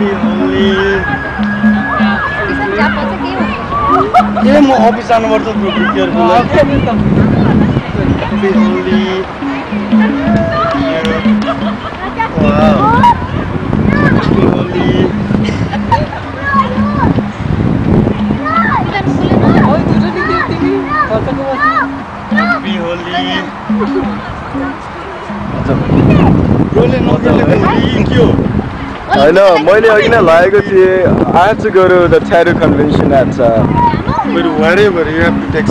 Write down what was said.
ए म अफिस जानुपर्छ नचलेको होली के हो होइन मैले अघि नै लागेको थिएँ आज द थ्यारो कन्भेन्सन आज टु टेक